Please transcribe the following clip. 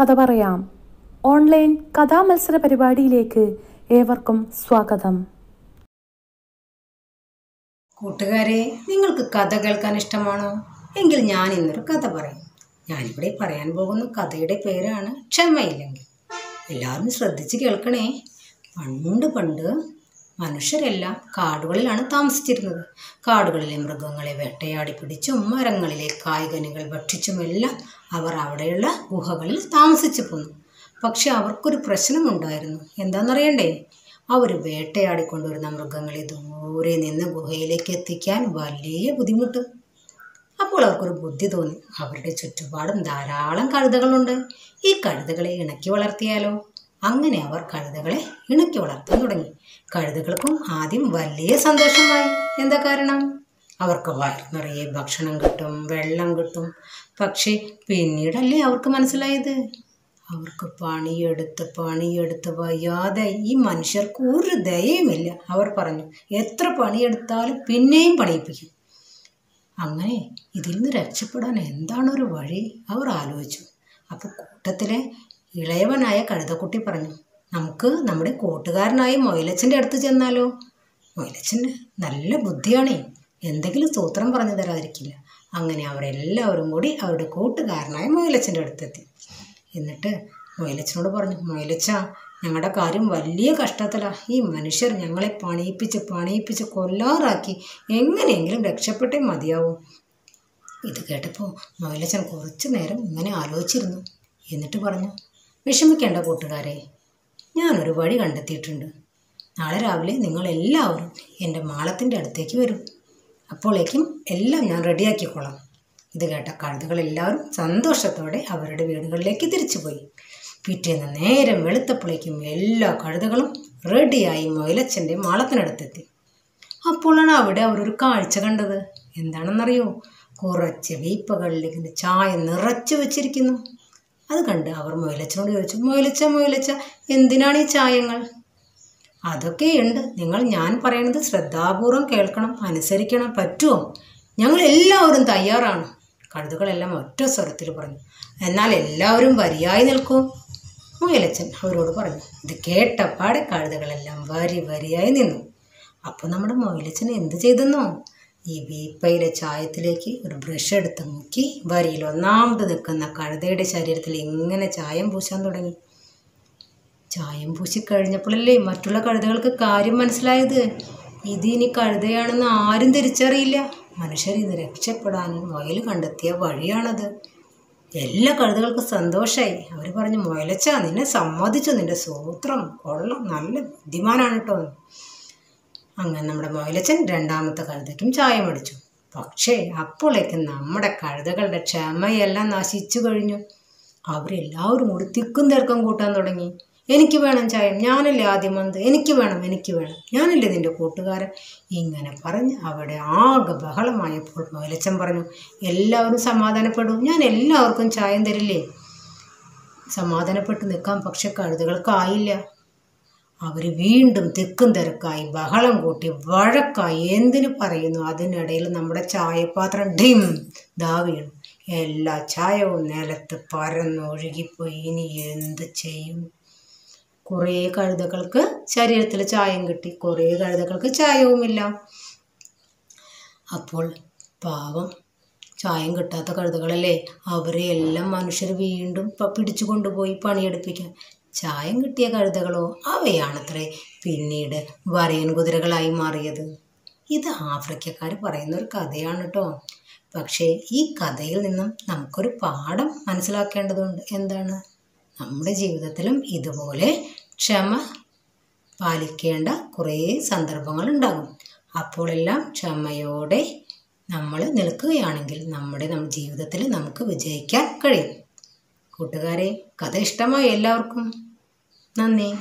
കഥ പറയാം. ഓൺലൈൻ കഥാമത്സര പരിപാടിയിലേക്ക് ഏവർക്കും സ്വാഗതം. കൂട്ടുകാരെ നിങ്ങൾക്ക് കഥ കേൾക്കാൻ ഇഷ്ടമാണോ? എങ്കിൽ ഞാൻ ഇന്നൊരു കഥ പറയും. ഞാനിവിടെ പറയാൻ പോകുന്ന കഥയുടെ പേരാണ് ക്ഷമയില്ലെങ്കിൽ. എല്ലാവരും ശ്രദ്ധിച്ച് കേൾക്കണേ. പണ്ട് പണ്ട് മനുഷ്യരെല്ലാം കാടുകളിലാണ് താമസിച്ചിരുന്നത്. കാടുകളിലെ മൃഗങ്ങളെ വേട്ടയാടി പിടിച്ചും മരങ്ങളിലെ കായ്കനികൾ ഭക്ഷിച്ചുമെല്ലാം അവർ അവിടെയുള്ള ഗുഹകളിൽ താമസിച്ചു പോന്നു. പക്ഷെ അവർക്കൊരു പ്രശ്നമുണ്ടായിരുന്നു. എന്താണെന്നറിയണ്ടേ? അവർ വേട്ടയാടിക്കൊണ്ടുവരുന്ന മൃഗങ്ങളെ ദൂരെ നിന്ന് ഗുഹയിലേക്ക് എത്തിക്കാൻ വലിയ ബുദ്ധിമുട്ട്. അപ്പോൾ അവർക്കൊരു ബുദ്ധി തോന്നി. അവരുടെ ചുറ്റുപാടും ധാരാളം കഴുതകളുണ്ട്. ഈ കഴുതകളെ ഇണക്കി വളർത്തിയാലോ? അങ്ങനെ അവർ കഴുതകളെ ഇണക്കി വളർത്താൻ തുടങ്ങി. കഴുതകൾക്കും ആദ്യം വലിയ സന്തോഷമായി. എന്താ കാരണം? അവർക്ക് വയറ് നിറയെ ഭക്ഷണം കിട്ടും വെള്ളം കിട്ടും. പക്ഷേ പിന്നീടല്ലേ അവർക്ക് മനസ്സിലായത്? അവർക്ക് പണിയെടുത്ത് പണിയെടുത്ത് വയ്യാതെ ഈ മനുഷ്യർക്ക് ഒരു ദയയുമില്ല. അവർ പറഞ്ഞു എത്ര പണിയെടുത്താലും പിന്നെയും പണിയിപ്പിക്കും. അങ്ങനെ ഇതിൽ നിന്ന് രക്ഷപ്പെടാൻ എന്താണ് ഒരു വഴി? അവർ ആലോചിച്ചു. അപ്പോൾ കൂട്ടത്തിലെ ഇളയവനായ കഴുതക്കുട്ടി പറഞ്ഞു നമുക്ക് നമ്മുടെ കൂട്ടുകാരനായ മൊയിലച്ചന്റെ അടുത്ത് ചെന്നാലോ? മൊയിലച്ചൻ നല്ല ബുദ്ധിയാണേ. എന്തെങ്കിലും സൂത്രം പറഞ്ഞു തരാതിരിക്കില്ല. അങ്ങനെ അവരെല്ലാവരും കൂടി അവരുടെ കൂട്ടുകാരനായ മൊയിലച്ചന്റെ അടുത്തെത്തി. എന്നിട്ട് മൊയിലച്ചനോട് പറഞ്ഞു മൊയിലച്ച ഞങ്ങളുടെ കാര്യം വലിയ കഷ്ടത്തിലാണ് ഈ മനുഷ്യർ ഞങ്ങളെ പണിയിപ്പിച്ച് പണിയിപ്പിച്ച് കൊല്ലാറാക്കി എങ്ങനെയെങ്കിലും രക്ഷപ്പെട്ടേ മതിയാവും. ഇത് കേട്ടപ്പോൾ മൊയിലച്ചൻ കുറച്ചു നേരം ഇങ്ങനെ ആലോചിച്ചിരുന്നു. എന്നിട്ട് പറഞ്ഞു വിഷമിക്കേണ്ട കൂട്ടുകാരെ ഞാനൊരു വഴി കണ്ടെത്തിയിട്ടുണ്ട്. നാളെ രാവിലെ നിങ്ങളെല്ലാവരും എന്റെ മാളത്തിന്റെ അടുത്തേക്ക് വരും. അപ്പോഴേക്കും എല്ലാം ഞാൻ റെഡിയാക്കിക്കോളാം. ഇത് കേട്ട കഴുതകളെല്ലാവരും സന്തോഷത്തോടെ അവരുടെ വീടുകളിലേക്ക് തിരിച്ചുപോയി. പിറ്റേന്ന് നേരം വെളുത്തപ്പോഴേക്കും എല്ലാ കഴുതകളും റെഡിയായി മൊയിലച്ചന്റെ മാളത്തിനടുത്തെത്തി. അപ്പോഴാണ് അവിടെ അവരൊരു കാഴ്ച കണ്ടത്. എന്താണെന്നറിയോ? കുറച്ച് വീപ്പകളിൽ ചായ നിറച്ചു വെച്ചിരിക്കുന്നു. അത് കണ്ട് അവർ മുയലച്ചനോട് ചോദിച്ചു മുയലച്ച മുയലച്ച എന്തിനാണ് ഈ ചായങ്ങൾ? അതൊക്കെയുണ്ട്. നിങ്ങൾ ഞാൻ പറയുന്നത് ശ്രദ്ധാപൂർവം കേൾക്കണം അനുസരിക്കണം പറ്റുമോ ഞങ്ങൾ എല്ലാവരും തയ്യാറാണ്. കഴുതുകളെല്ലാം ഒറ്റ സ്വരത്തിൽ പറഞ്ഞു. എന്നാൽ എല്ലാവരും വരിയായി നിൽക്കും. മുയലച്ചൻ അവരോട് പറഞ്ഞു ഇത് കേട്ടപ്പാടെ കഴുതകളെല്ലാം വരി വരിയായി നിന്നു. അപ്പോൾ നമ്മുടെ മുയലച്ചൻ എന്ത് ചെയ്തെന്നോ? ഈ വീപ്പയിലെ ചായത്തിലേക്ക് ഒരു ബ്രഷ് എടുത്ത് മുക്കി വരിയിൽ ഒന്നാമത് നിൽക്കുന്ന കഴുതയുടെ ശരീരത്തിൽ ഇങ്ങനെ ചായം പൂശാൻ തുടങ്ങി. ചായം പൂശി കഴിഞ്ഞപ്പോഴല്ലേ മറ്റുള്ള കഴുതകൾക്ക് കാര്യം മനസ്സിലായത്? ഇത് ഇനി കഴുതയാണെന്ന് ആരും തിരിച്ചറിയില്ല. മനുഷ്യർ ഇത് രക്ഷപ്പെടാൻ മുയൽ കണ്ടെത്തിയ വഴിയാണത്. എല്ലാ കഴുതകൾക്കും സന്തോഷമായി അവർ പറഞ്ഞു മുയലച്ച നിന്നെ സമ്മതിച്ചു. നിന്റെ സൂത്രം കൊള്ളാം. നല്ല ബുദ്ധിമാനാണ് കേട്ടോ അങ്ങനെ നമ്മുടെ മൊയിലച്ചൻ രണ്ടാമത്തെ കഴുതയ്ക്കും ചായ മടിച്ചു പക്ഷേ അപ്പോഴേക്കും നമ്മുടെ കഴുതകളുടെ ക്ഷമയെല്ലാം നശിച്ചു കഴിഞ്ഞു. അവരെല്ലാവരും കൂടി തിക്കും തിരക്കം കൂട്ടാൻ തുടങ്ങി. എനിക്ക് വേണം ചായം. ഞാനല്ലേ ആദ്യം വന്നത്? എനിക്ക് വേണം എനിക്ക് വേണം. ഞാനല്ലേ നിന്റെ കൂട്ടുകാരൻ? ഇങ്ങനെ പറഞ്ഞ് അവിടെ ആകെ ബഹളമായപ്പോൾ മൊയിലച്ചൻ പറഞ്ഞു എല്ലാവരും സമാധാനപ്പെടും ഞാൻ എല്ലാവർക്കും ചായം തരില്ലേ? സമാധാനപ്പെട്ട് നിൽക്കാം പക്ഷെ കഴുതകൾക്കായില്ല അവർ വീണ്ടും തിക്കും തിരക്കായി ബഹളം കൂട്ടി വഴക്കായി എന്തിനു പറയുന്നു? അതിനിടയിൽ നമ്മുടെ ചായപാത്രം ഡിം ദാ വീണു. എല്ലാ ചായവും നിലത്ത് പരന്നൊഴുകിപ്പോയി ഇനി എന്ത് ചെയ്യും? കുറേ കഴുതകൾക്ക് ശരീരത്തിൽ ചായം കിട്ടി. കുറേ കഴുതകൾക്ക് ചായവുമില്ല. അപ്പോൾ പാവം ചായം കിട്ടാത്ത കഴുതകളല്ലേ? അവരെ എല്ലാം മനുഷ്യർ വീണ്ടും പിടിച്ചു കൊണ്ടുപോയി പണിയെടുപ്പിക്കാൻ. ചായം കിട്ടിയ കഴുതകളോ? അവയാണത്രേ പിന്നീട് വരയൻ കുതിരകളായി മാറിയത്. ഇത് ആഫ്രിക്കക്കാർ പറയുന്ന ഒരു കഥയാണ് കേട്ടോ പക്ഷേ ഈ കഥയിൽ നിന്നും നമുക്കൊരു പാഠം മനസ്സിലാക്കേണ്ടതുണ്ട്. എന്താണ്? നമ്മുടെ ജീവിതത്തിലും ഇതുപോലെ ക്ഷമ പാലിക്കേണ്ട കുറേ സന്ദർഭങ്ങൾ ഉണ്ടാകും അപ്പോഴെല്ലാം ക്ഷമയോടെ നമ്മൾ നിൽക്കുകയാണെങ്കിൽ നമ്മുടെ ജീവിതത്തിൽ നമുക്ക് വിജയിക്കാൻ കഴിയും. കൂട്ടുകാരെ കഥ ഇഷ്ടമായി എല്ലാവർക്കും. 那你？